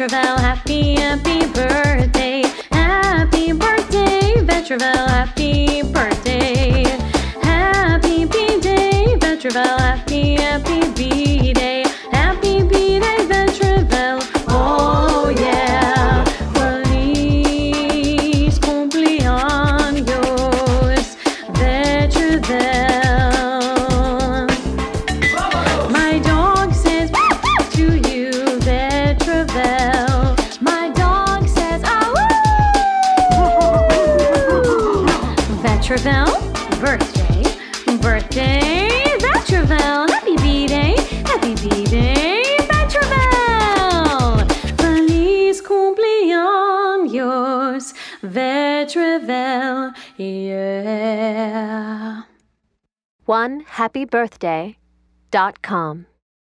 Vetrivel, happy, happy birthday. Happy birthday, Vetrivel, happy birthday. Happy B-Day, Vetrivel, Vetrivel, birthday, birthday, Vetrivel. Happy B-Day, happy B-Day, Vetrivel. Feliz cumpleaños, Vetrivel, yeah. One happy birthday dot com.